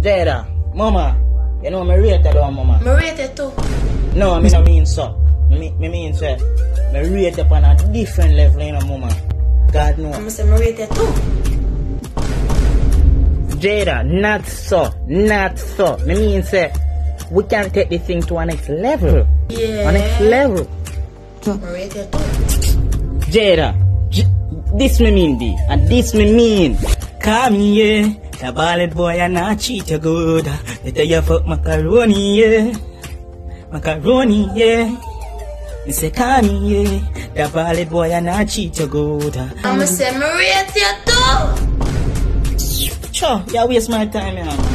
Jada, mama, you know me rate her down, mama. Me rate it too. No, me no mean so. Me, me- me mean say, me rate up on a different level, you know, mama. God knows. I'm say me rate it too. Jada, not so, not so. Me mean say, we can take this thing to a next level. Yeah. A next level. Me rate it too. Jada, J- this me mean be, and this me mean. Come here, the ballad boy and not cheat you good. They tell you fuck macaroni, yeah. Macaroni, yeah. Me say come here, the ballad boy and not cheat you good. I'm say it too. Sure, you waste my time, yeah.